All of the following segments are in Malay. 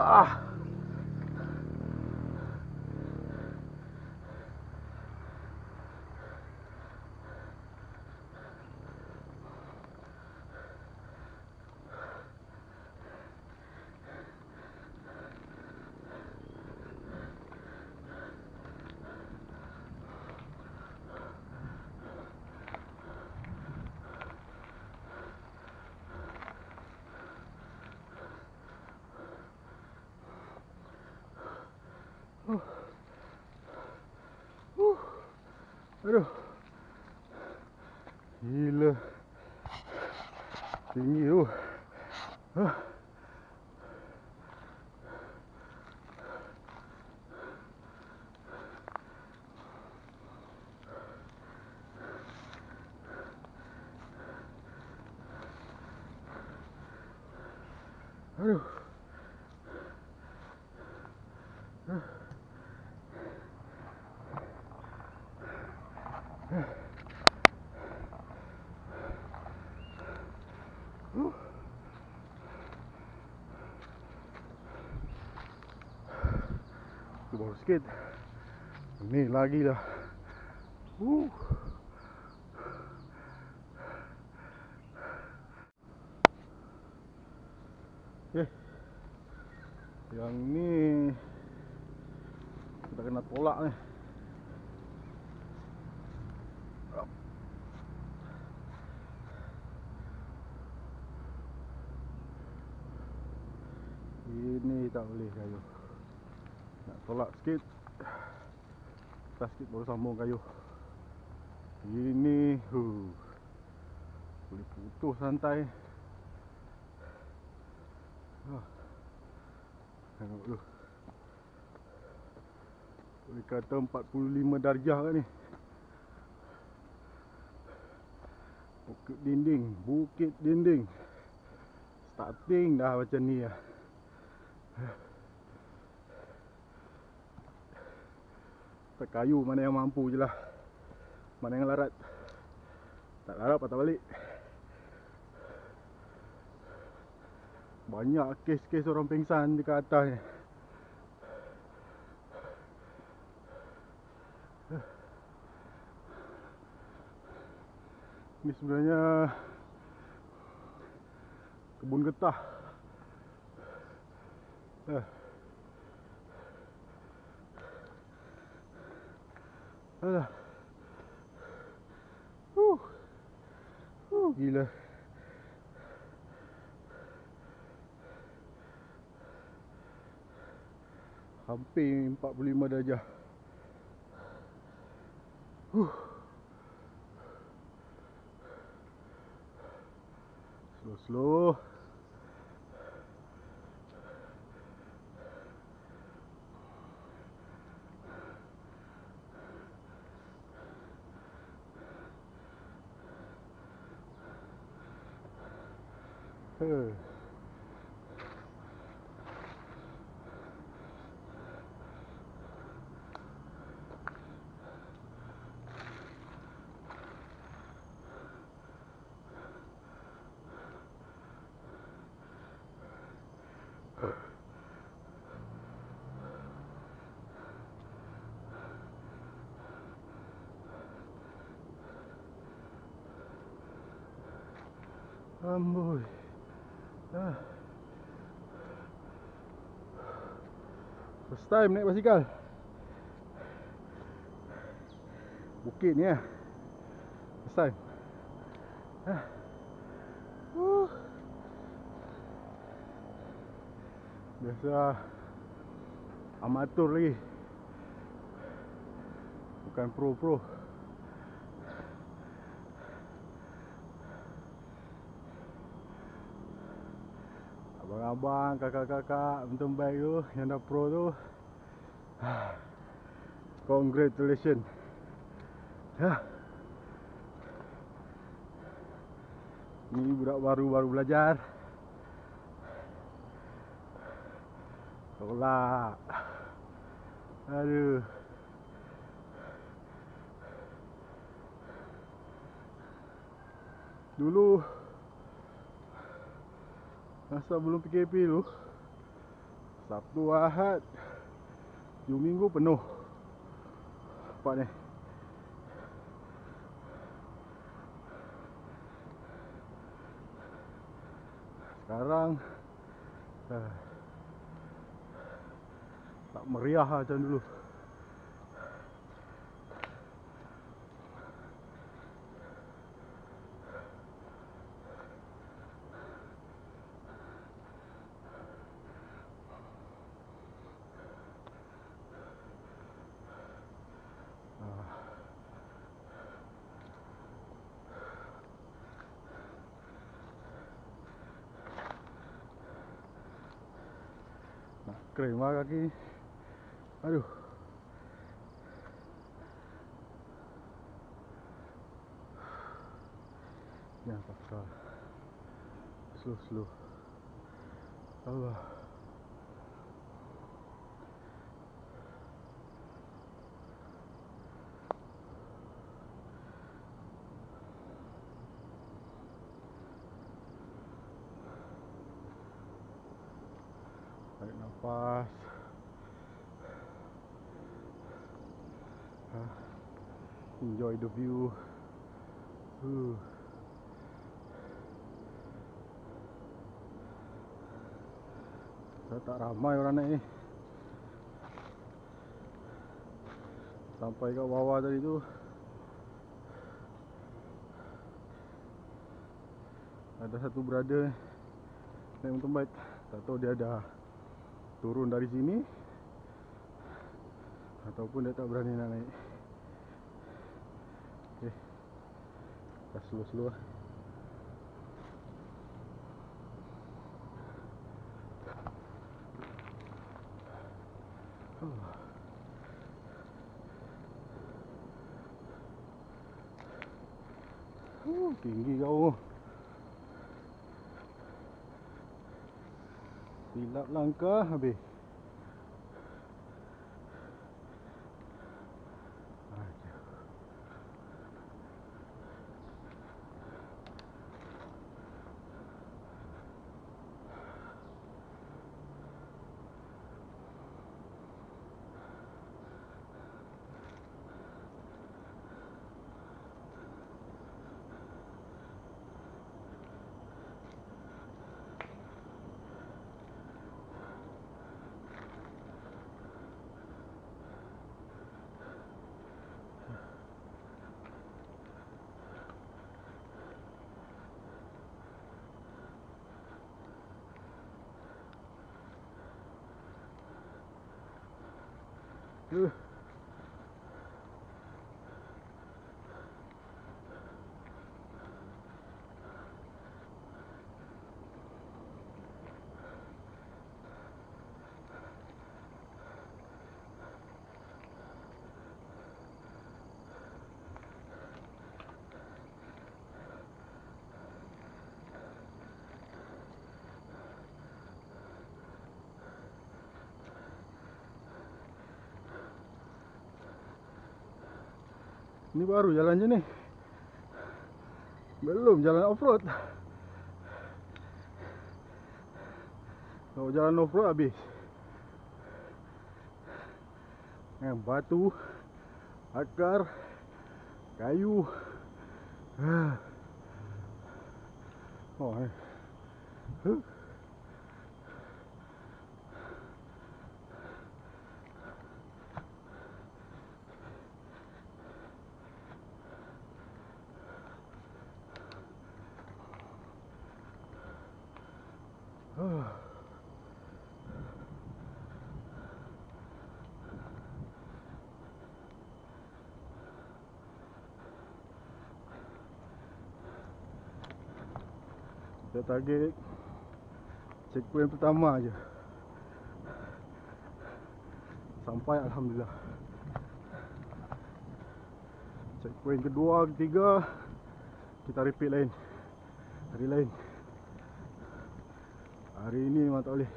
Ah. Aduh. Gila. Tinggi tu. Huh. Aduh. Tu baru sikit. Ni lagi lah. Uh. Okay. Yang ni kita kena tolak ni. Ini tak boleh kayu. Nak tolak sikit. Atas sikit baru sambung kayu. Ini hu. Boleh putus santai. Ah. Tengok dulu. Boleh kata 45 darjah kan ni. Bukit dinding, bukit dinding. Starting dah macam ni lah. Terkayu mana yang mampu je lah. Mana yang larat. Tak larat patah balik. Banyak kes-kes orang pingsan dekat atas ni. Ni sebenarnya Kebun getah. Eh Alah. Uh. Uh, gila. Hampir 45 darjah. Uh. Slow slow. Huh. Amboi. Ah. First time naik basikal. Bukit ni ah. First time. Uh. Biasa amatur lagi. Bukan pro-pro. Abang-abang, kakak-kakak, mountain bike tu yang dah pro tu. Congratulations. Ya. Ni budak baru-baru belajar. Tolak. Aduh. Dulu Masa belum PKP tu Sabtu Ahad Jum minggu penuh. Tempat ni? Sekarang uh, Tak meriah lah macam dulu Krem lah kaki ni. Aduh. Jangan paksa Slow slow. Allah Nafas Ha. Enjoy the view. Uh. Saya tak ramai orang naik ni. Sampai kat bawah tadi tu. Ada satu brother Naik mountain bike Tak tahu dia ada Turun dari sini Ataupun dia tak berani nak naik. Okay Kita slow-slow lah. Uh, tinggi kau Silap langkah habis Aduh. Uh. Ni baru jalan je ni Belum jalan off-road. Kalau jalan off-road habis. Eh, Batu Akar Kayu. Oh ni Huh. Target checkpoint pertama je. Sampai alhamdulillah. Checkpoint kedua, ketiga kita repeat lain. Hari lain. Hari ini memang tak boleh.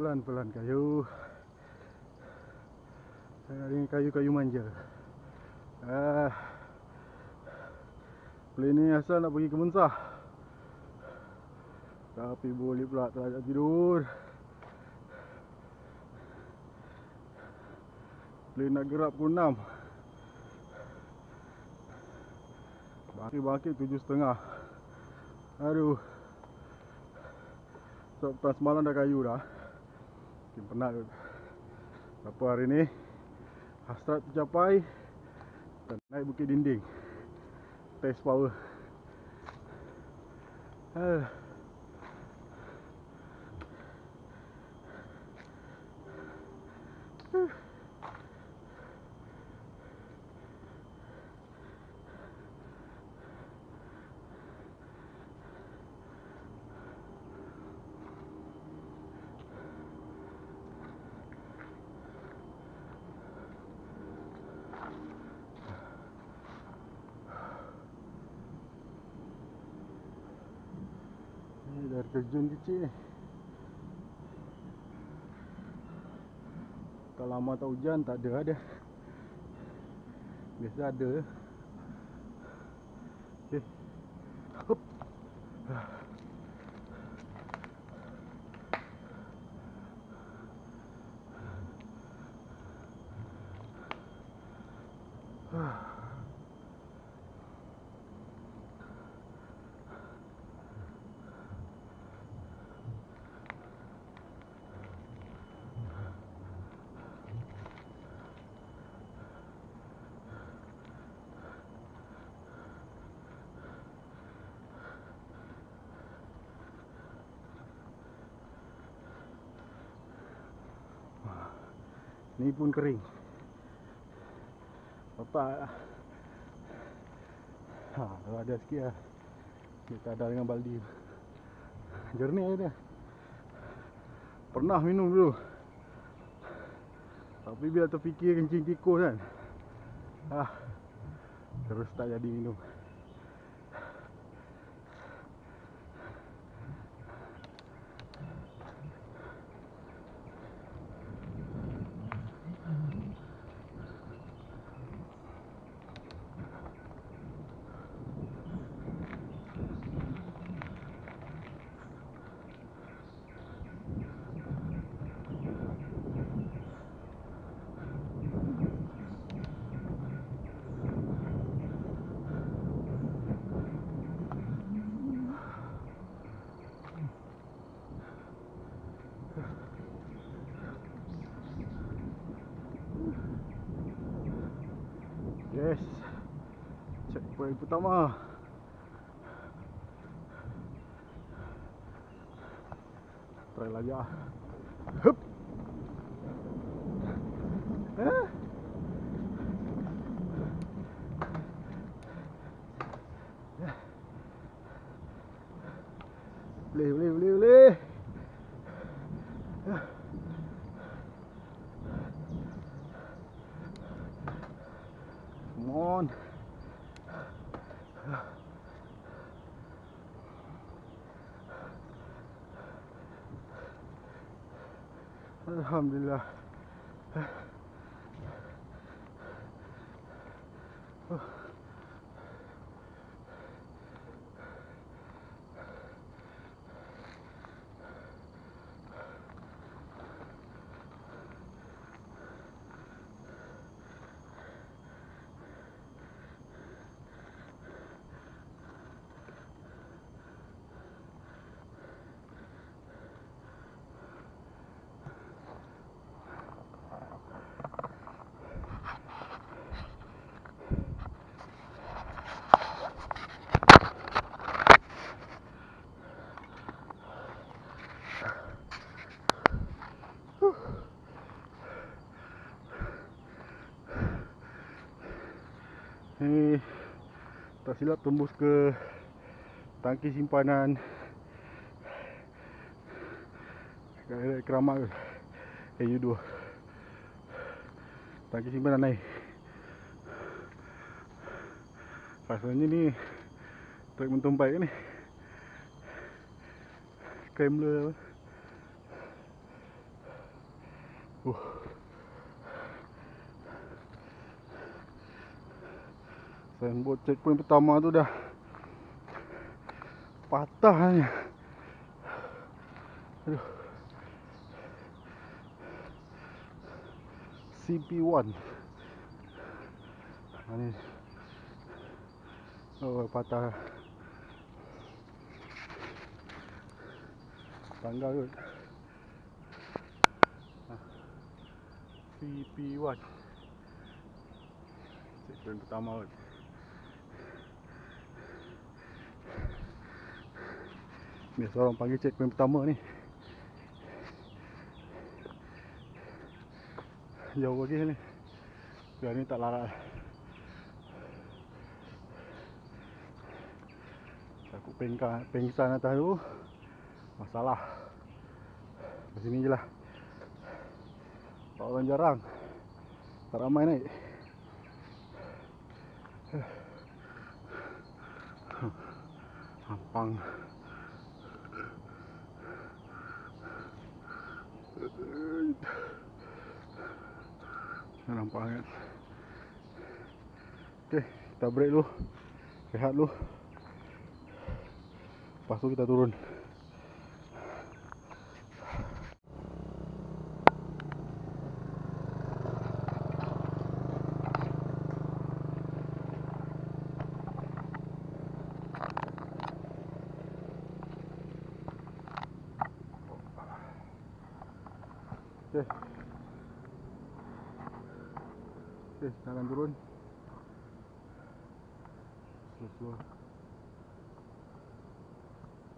Pelan-pelan kayu. Saya kayu-kayu manja. Ah. Play ni asal nak pergi ke Munsah. Tapi boleh pula terajak tidur. Play nak gerak pukul 6. Bangkit-bangkit tujuh setengah. Aduh. So, petang semalam dah kayu dah. Makin penat tu. Apa hari ni? Hasrat tercapai. Dan naik bukit dinding. Test power. Uh. Ni dah terjun kecil ni. Kalau lama tak hujan tak ada ada. Biasa ada. Okay. Hop. Ni pun kering. Bapak Ha, kalau ada sikit lah. Kita ada dengan baldi. Jernih air dia. Pernah minum dulu. Tapi bila terfikir kencing tikus kan. Ah. Terus tak jadi minum. Yes. Checkpoint pertama. Try lagi ah. Hup. Eh? Boleh, boleh, boleh, boleh. Come on. Alhamdulillah. Ni tak silap tembus ke tangki simpanan. Kat keramat AU2 tangki simpanan air rasanya ni trek mentumpai ke ni. Kremler apa Signboard checkpoint pertama tu dah patah ni. Aduh. CP1. Ha, ni. Oh, patah. Tangga kot. Ha. CP1. Checkpoint pertama kot. Biasa orang panggil checkpoint pertama ni. Jauh lagi ni. Biar ni tak larat. Pengka, pengsan atas tu. Masalah. Di sini je lah. Orang jarang. Tak ramai naik. Hampang nampak kan Okay, kita break dulu. Rehat dulu. Lepas tu kita turun Okay. Kita akan turun. Slow-slow.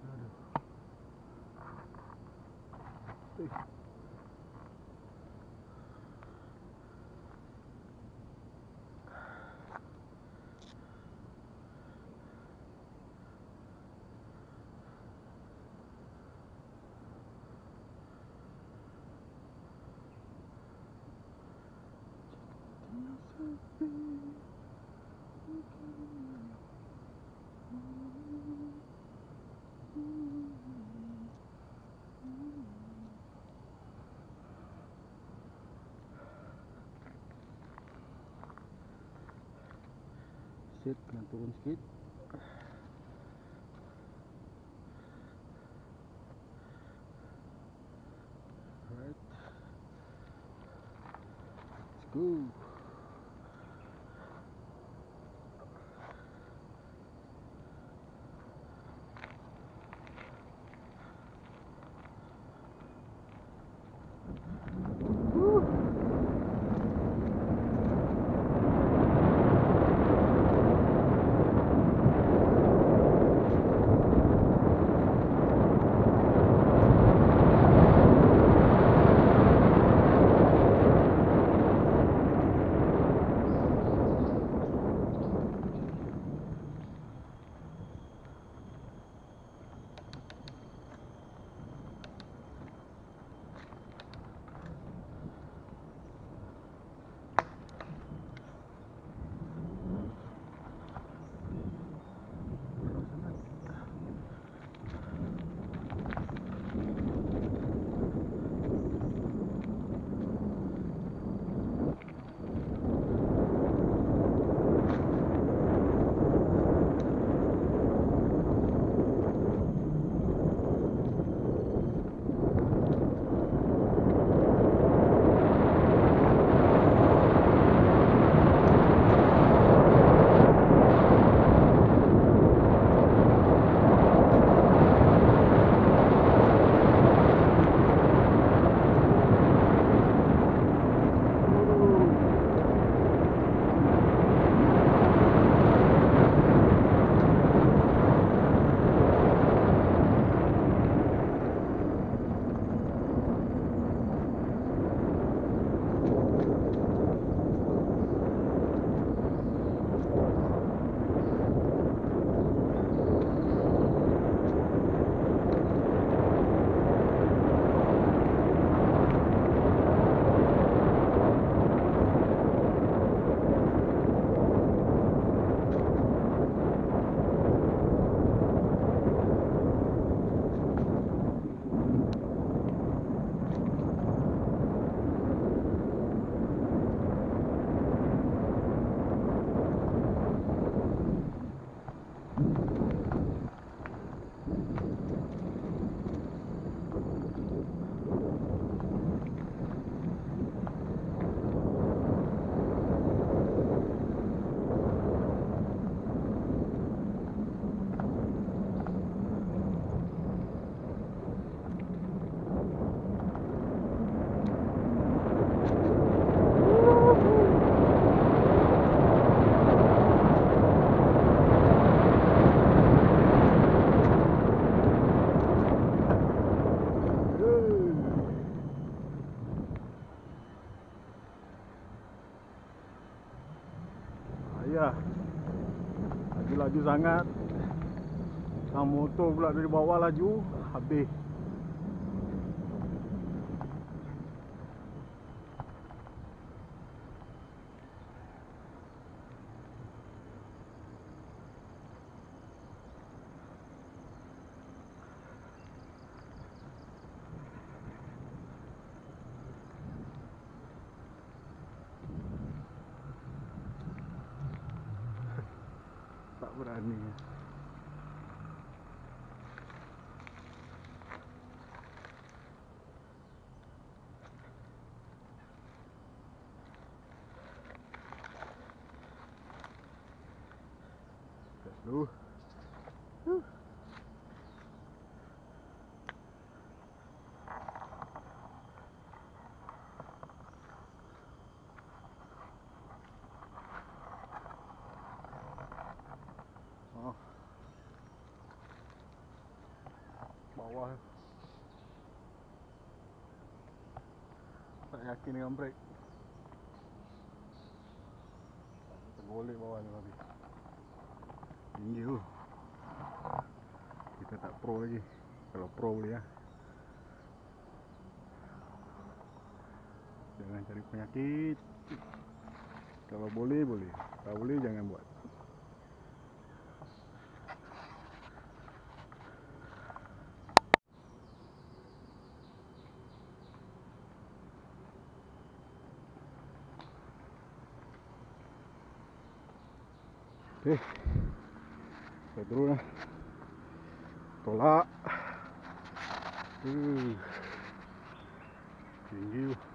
Aduh. Eh. Sit, kena turun sikit. Bahaya. Laju-laju sangat. Sang motor pula dari bawah laju, habis. Tak berani. Huh. Oh. Bawah. Tak yakin dengan brake. Tergolek bawah ni tadi. Tinggi tu. Kita tak pro lagi. Kalau pro boleh ya. Jangan cari penyakit. Kalau boleh boleh. Kalau boleh jangan buat. Okey. Saya turun lah. Tolak. Uh. Tinggi tu.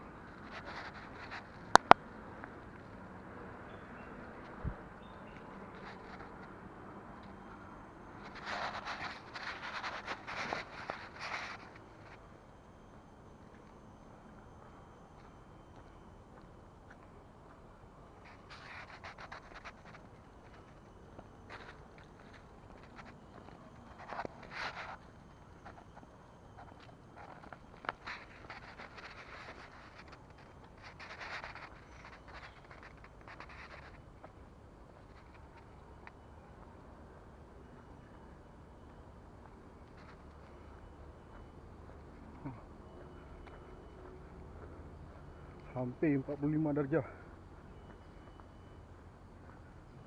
Hampir 45 darjah.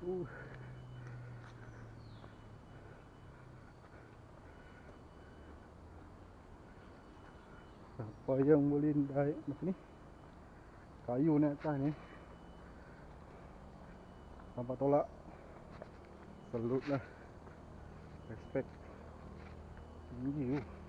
Uh. Siapa yang boleh naik macam ni? Kayu ni atas ni. Nampak tolak. Salute lah. Respect. Tinggi tu.